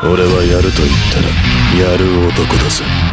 俺はやると言ったらやる男だぜ。